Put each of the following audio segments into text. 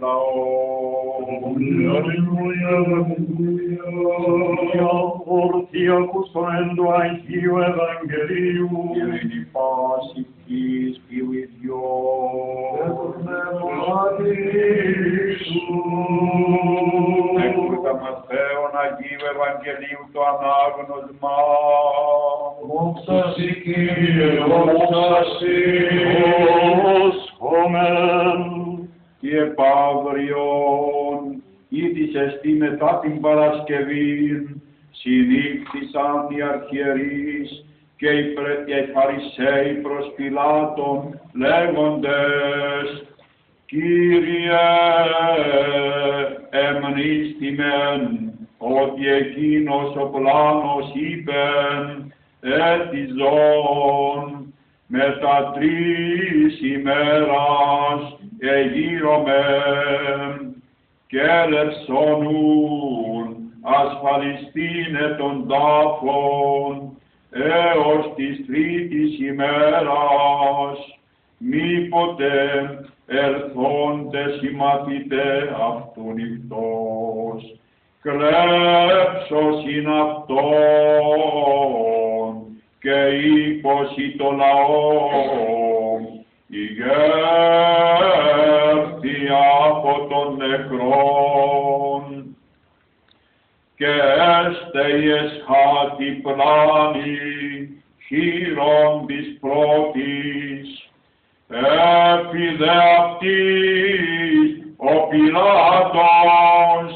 λαό. Αλληλούια, αλληλούια. Όρθι ακούσον εν του Αγίου Ευαγγελίου. Ειρήνη πάση της ποιου Έκουτα Μαθαίων Αγίου Ευαγγελίου το ανάγνωσμα. Δόξα σοι, Κύριε, δόξα σοι. Και επαύριον, ήτης εστί μετά την Παρασκευή, συνήχθησαν οι αρχιερείς και οι, πρε- και οι Φαρισαίοι προς Πιλάτων, λέγοντες, Κύριε, εμνήστημεν ότι εκείνος ο πλάνος είπεν, ετιζών, μετά τρεις ημέρας εγείρωμε και λευσονούν ασφαλιστήνε των τάφων έως της τρίτης ημέρας. Μήποτε ερθόντες οι μαθητέ αυτού νυχτός κλέψος είναι αυτόν και ύποσι το λαό ηγέρθη από τον νεκρόν και έστε η εσχάτη πλάνη χείρον της πρώτης. Επί δε αυτής ο Πιλάτος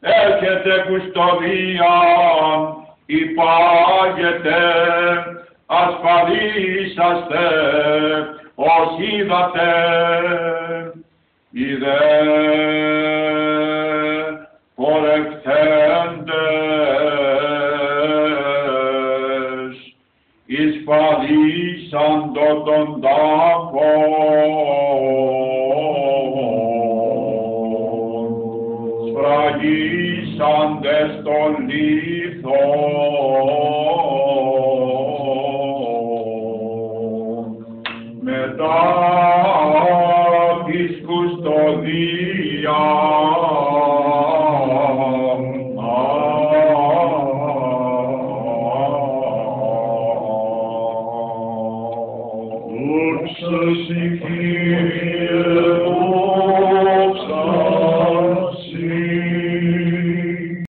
έχετε κουστοδίαν υπάγετε ασφαλίσαστε ως είδατε είδε πορευθέντες εις παλίσαντο τον τάφον σφραγίσαντες τον λίθον Ursus